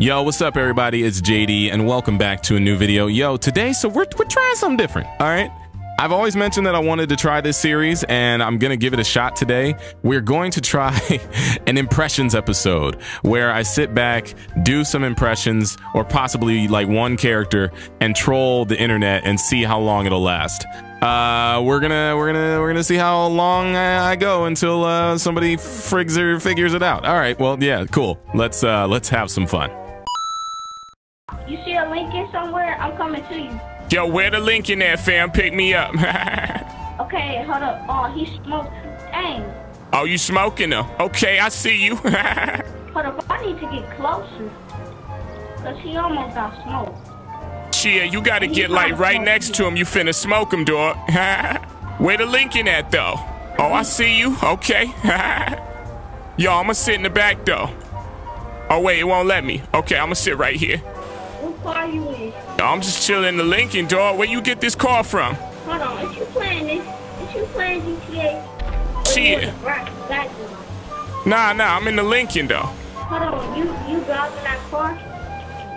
Yo, what's up, everybody? It's JD, and welcome back to a new video. Yo, today, so we're, we're trying something different, all right? I've always mentioned that I wanted to try this series, and I'm gonna give it a shot today. We're going to try an impressions episode where I sit back, do some impressions, or possibly like one character, and troll the internet and see how long it'll last. Uh, we're gonna we're gonna we're gonna see how long I, I go until uh, somebody frigs or figures it out. All right, well, yeah, cool. Let's uh, let's have some fun. You see a Lincoln somewhere? I'm coming to you. Yo, where the Lincoln at, fam? Pick me up. Okay, hold up. Oh, he smoked. Dang. oh, you smoking her? Okay, I see you. Hold up. I need to get closer. Because he almost got smoked. Chia, you gotta get like right next to him. You finna smoke him, dog. Where the Lincoln at, though? Oh, I see you. Okay. Yo, I'ma sit in the back, though. Oh, wait, it won't let me. Okay, I'ma sit right here. What car you in? I'm just chilling in the Lincoln, dog. Where you get this car from? Hold on. Is you playing this? Is you playing GTA? Chia. Right, back one. Nah, nah, I'm in the Lincoln, though. Hold on. You you driving that car?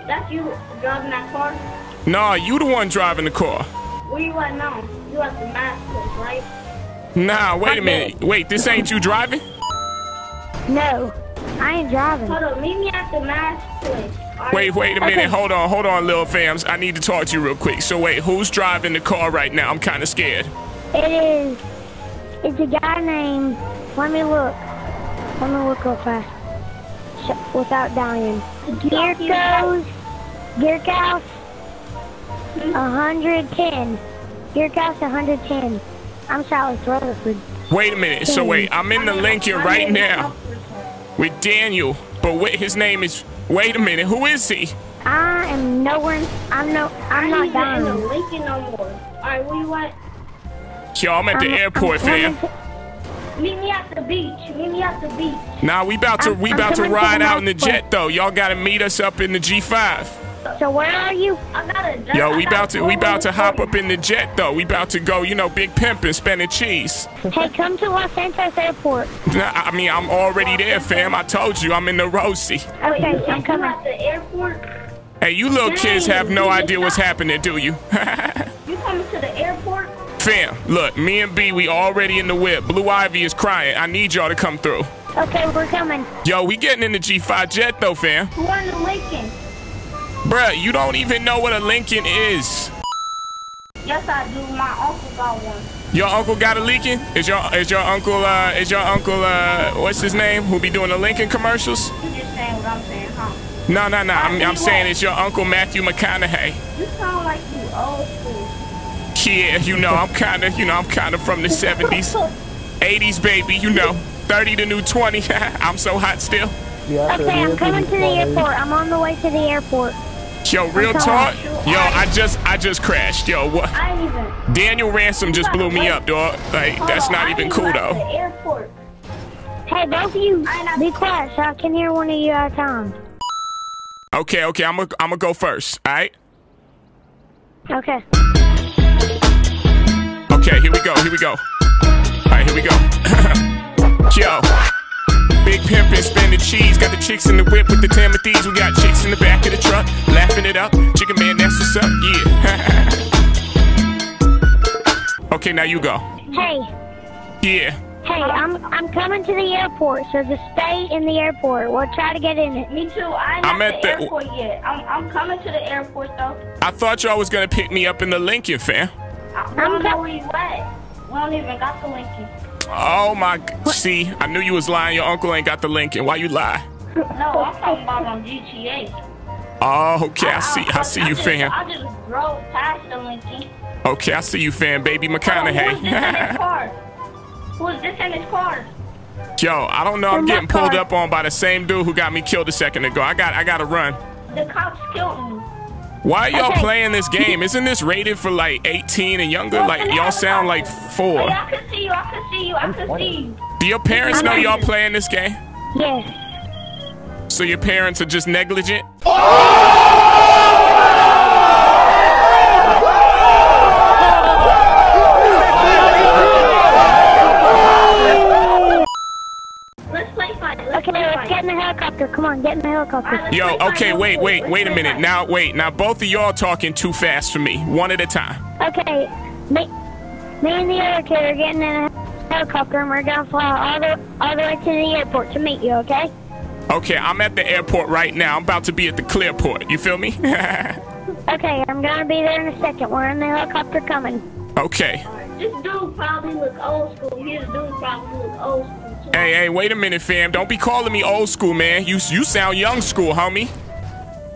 That's you driving that car? Nah, you the one driving the car. Where you at now? You at the mask place, right? Nah, wait a minute. Wait, this ain't you driving? No, I ain't driving. Hold on. Meet me at the mask place. All right? Wait, wait a minute. Hold on, hold on, little fams. I need to talk to you real quick. So wait, who's driving the car right now? I'm kind of scared. It is. It's a guy named. Let me look. Let me look real fast. Sh- without dying. Gear goes. Gear cows. 110. Gear cows 110. I'm Sally Rutherford. Wait a minute. So wait, I'm in the Lincoln right now with Daniel, but wait, his name is. Wait a minute. Who is he? I am nowhere. I'm no. I'm I'm not not in the dying. Lincoln no more. Alright, where you at? Yo, I'm at the I'm- airport, I'm fam. Meet me at the beach. Meet me at the beach. Nah, we about to I'm- we I'm about to ride out in the jet though. Y'all gotta meet us up in the G5. So where are you? I got a Yo, we about to we about to hop up in. in the jet though. We about to go, you know, big pimpin', spending cheese. Hey, come to Los Santos Airport. Nah, I mean, I'm already there, fam. I told you, I'm in the Rosie. Okay, I'm You coming. at the airport? Hey, you little kids have no idea what's happening, do you? You coming to the airport? Fam, look, me and B, we already in the whip. Blue Ivy is crying. I need y'all to come through. Okay, we're coming. Yo, we getting in the G5 jet though, fam. Who on the Lincoln? Bruh, you don't even know what a Lincoln is. Yes, I do. My uncle got one. Your uncle got a Lincoln? Is your is your uncle uh is your uncle uh what's his name? Who be doing the Lincoln commercials? You just saying what I'm saying, huh? No, no, no. I'm, I'm saying it's your uncle Matthew McConaughey. You sound like you old school. Yeah, you know, I'm kind of, you know, I'm kind of from the 70s, 80s, baby. You know, 30 to new 20. I'm so hot still. Okay, I'm coming to the airport. I'm on the way to the airport. Yo, real talk. Yo, I just, I just crashed. Yo, what? I ain't even. Daniel Ransom just blew me up, dog. Like, that's not even cool though. Hey, both of you, be quiet so I can hear one of you at a time. Okay, okay, I'm gonna, I'm gonna go first. All right. Okay. Okay, here we go, here we go. Alright, here we go. Yo. Big pimpin', spending cheese. Got the chicks in the whip with the Timothy's. We got chicks in the back of the truck, laughing it up. Chicken man, that's what's up, yeah. okay, now you go. Hey, Yeah. hey, I'm I'm coming to the airport, so just stay in the airport. We'll try to get in it. Me too. I ain't I'm at at the, the- airport yet. I'm, I'm coming to the airport though. I thought y'all was gonna pick me up in the Lincoln, fam. I, we don't know where you at. We don't even got the Lincoln. Oh my. g- See, I knew you was lying. Your uncle ain't got the link, Lincoln. Why you lie? No, I'm talking about on GTA. Oh, okay, I see. I see you, just, fam. I just drove past the Lincoln. Okay, I see you, fam. Baby Who is this in his McConaughey. car? Who is this in his car? Yo, I don't know. I'm getting pulled car. up on by the same dude who got me killed a second ago. I got, I got to run. The cops killed me. Why are y'all Okay. playing this game? Isn't this rated for like 18 and younger? Like y'all sound like Oh, four. yeah, I can see you. I can see you. I can see you. Do your parents know y'all playing this game? Yes. So your parents are just negligent? Listen, play fight. Let's Okay, play let's fight. get in the helicopter. Come on, get in the helicopter. Yo, okay, wait, wait, wait a minute. Now, wait. Now, both of y'all talking too fast for me. One at a time. Okay, me, me and the other kid are getting in a helicopter and we're gonna fly all the all the way to the airport to meet you. Okay? Okay, I'm at the airport right now. I'm about to be at the Clearport. You feel me? Okay, I'm gonna be there in a second. We're in the helicopter coming. okay. This dude probably look old school. His dude probably look old school too. Hey, hey, wait a minute, fam. Don't be calling me old school, man. You you sound young school, homie.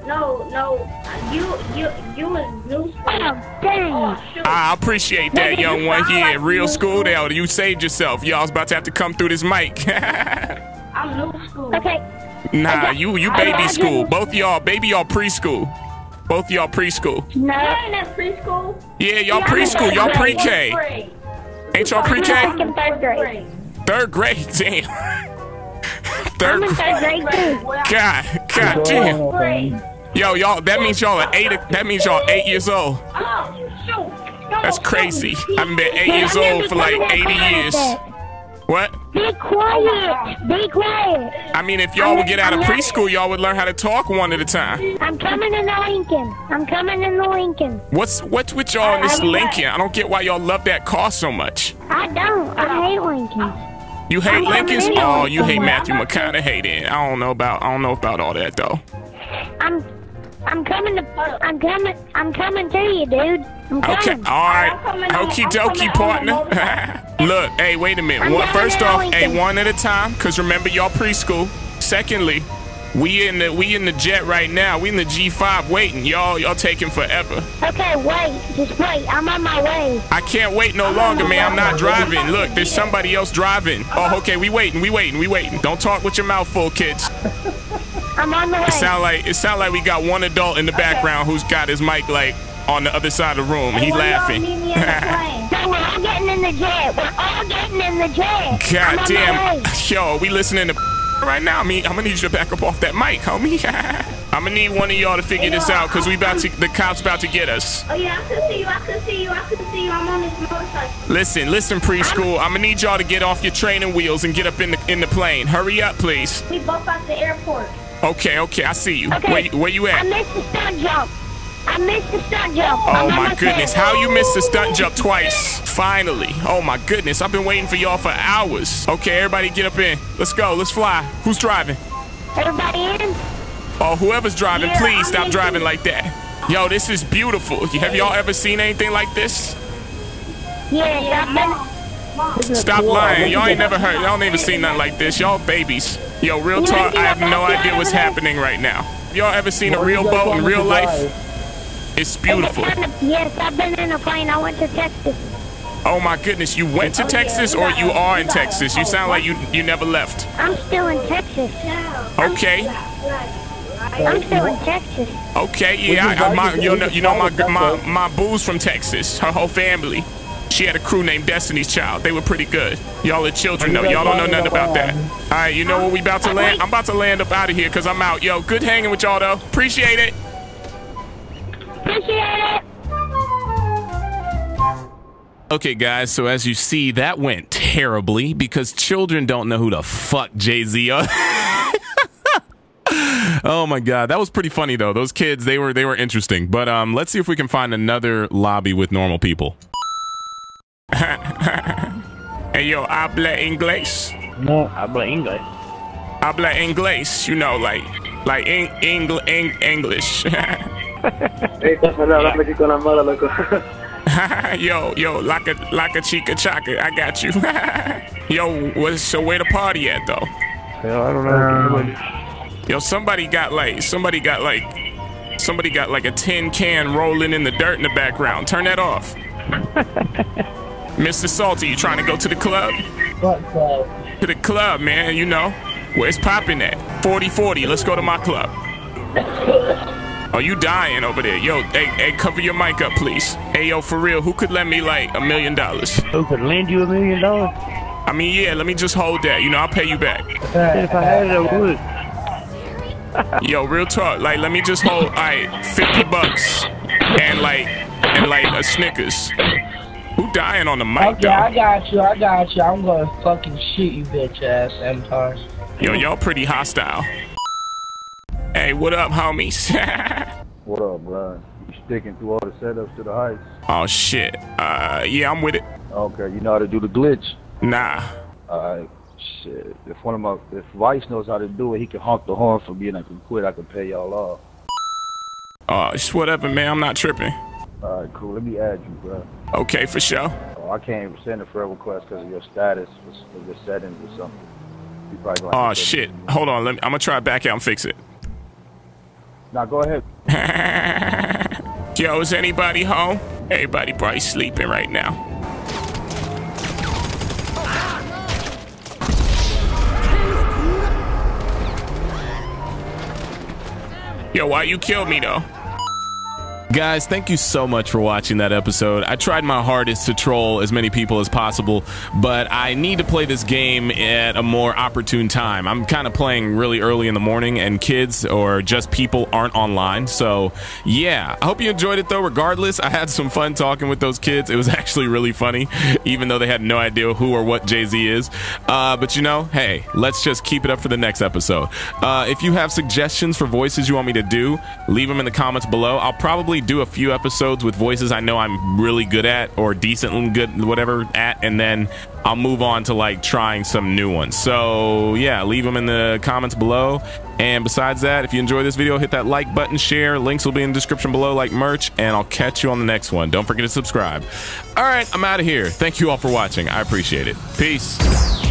No, no, you, you, you is new school. Oh, dang. Oh. I appreciate that, Nigga, young one. sound Yeah, like real you school. new There, you saved yourself. Y'all's about to have to come through this mic. I'm new school. Okay, nah, you you baby school. Both y'all, baby y'all preschool. Both y'all preschool. no. At preschool. Yeah, y'all preschool. Y'all pre-K. Ain't y'all I'm in pre-K? third grade. Third grade. Damn. I'm Third. in third grade too. God, God damn. Yo, y'all. That means y'all are eight. That means y'all eight years old. Oh, shoot. That's crazy. I haven't been eight years old for like 80 years. What? Be quiet. Be quiet. I mean, if y'all would get out of preschool, y'all would learn how to talk one at a time. I'm coming in the Lincoln. I'm coming in the Lincoln. What's what's with y'all in this Lincoln? I don't get why y'all love that car so much. I don't. I hate Lincoln. You hate Lincolns? Oh, you hate. Matthew McConaughey then. I don't know about I don't know about all that though. I'm. I'm coming to. I'm coming. I'm coming to you, dude. I'm coming. Okay, all right. I'm coming on- Okie dokie, partner. Look, hey, wait a minute. I'm One, first off, hey, one at a time, cause remember y'all preschool. Secondly, we in the we in the jet right now. We in the G5 waiting. Y'all y'all taking forever. Okay, wait. Just wait. I'm on my way. I can't wait no longer, man. I'm not driving. Look, there's somebody else driving. Oh, okay, we waiting, we waiting, we waiting. Don't talk with your mouth full, kids. I'm on the way. It sound like it sound like we got one adult in the background who's got his mic like on the other side of the room. He's When y'all laughing. getting in the jet. We're all getting in the jet. God damn. Yo, we listening to right now. I mean, I'm gonna need you to back up off that mic, homie. I'm gonna need one of y'all to figure this out because we about to the cops about to get us. Oh yeah, I can see you. I can see you. I can see you. I'm on this motorcycle. Listen, listen, preschool. I'm gonna need y'all to get off your training wheels and get up in the in the plane. Hurry up, please. We both at the airport. Okay, okay, I see you. Okay. Where, you- where you I at? missed the stunt jump. I missed the stunt jump. Oh I'm my my goodness, how you missed the stunt jump twice? Finally. Oh my goodness, I've been waiting for y'all for hours. Okay, everybody get up in. Let's go, let's fly. Who's driving? Everybody in? Oh, whoever's driving, Yeah, please I'm stop driving too. like that. Yo, this is beautiful. Have y'all ever seen anything like this? Yes, I've been. Stop lying. Y'all ain't never heard. Y'all ain't even seen nothing like this. Y'all babies. Yo, real talk, I have no idea what's happening right now. Y'all ever seen a real boat in real life? It's beautiful. Yes, I've been in a plane. I went to Texas. Oh my goodness, you went to oh, Texas or you are in Texas? You sound like you you never left. I'm still in Texas. Okay. I'm still in Texas. Okay, yeah, I, I, my, you know, you know my my my boo's from Texas. Her whole family. She had a crew named Destiny's Child. They were pretty good. Y'all are children though. Y'all don't know nothing about that. All right, you know what we about to uh, land? I'm about to land up out of here because I'm out. Yo, good hanging with y'all though. Appreciate it. Appreciate it. Okay, guys, so as you see, that went terribly because children don't know who the fuck Jay Z are. oh my god, that was pretty funny though. Those kids, they were they were interesting. But um, let's see if we can find another lobby with normal people. hey yo, habla inglés. No habla inglés. Habla inglés. You know, like like in, Engl, Eng, English. Ey, estás hablando aquí con la mala, loco. yo, yo, like a like a chica chaka. I got you. yo, what, so where the party at though? Yo, I don't know. Um, yo, somebody got like somebody got like somebody got like a tin can rolling in the dirt in the background. Turn that off. Mr. Salty, you trying to go to the club? What club? To the club, man, you know. Where's popping at? 4040, let's go to my club. Oh, you dying over there. Yo, hey, hey, cover your mic up, please. Hey, yo, for real, who could lend me like a million dollars? Who could lend you a million dollars? I mean, yeah, let me just hold that. You know, I'll pay you back. If I had it, I would. Yo, real talk. Like, let me just hold, all right, 50 bucks and like, and like a Snickers. Who dying on the mic Okay, I got you. I got you. I'm gonna fucking shoot you, bitch ass empire. Yo, y'all pretty hostile. Hey, what up, homies? what up, bro? You sticking through all the setups to the heights? Oh shit. Uh, yeah, I'm with it. Okay, you know how to do the glitch? Nah. Alright, shit. If one of my, if Vice knows how to do it, he can honk the horn for me and I can quit. I can pay y'all off. Oh, it's whatever, man. I'm not tripping. Alright, cool. Let me add you, bro. Okay, for sure. Oh, I can't even send a friend request because of your status or your settings or something. You probably Oh to shit. Hold on. Let me. I'm gonna try back out and fix it. Now go ahead. Yo, is anybody home? Everybody probably sleeping right now. Yo, why you killed me though? Guys, thank you so much for watching that episode. I tried my hardest to troll as many people as possible, but I need to play this game at a more opportune time. I'm kind of playing really early in the morning, and kids or just people aren't online. So, yeah, I hope you enjoyed it though. Regardless, I had some fun talking with those kids. It was actually really funny, even though they had no idea who or what Jay Z is. Uh, but you know, hey, let's just keep it up for the next episode. Uh, if you have suggestions for voices you want me to do, leave them in the comments below. I'll probably do a few episodes with voices I know I'm really good at or decently good, whatever, at, and then I'll move on to like trying some new ones. So yeah, leave them in the comments below. And besides that, if you enjoy this video, hit that like button, share. Links will be in the description below, like merch, and I'll catch you on the next one. Don't forget to subscribe. All right, I'm out of here. Thank you all for watching. I appreciate it. Peace.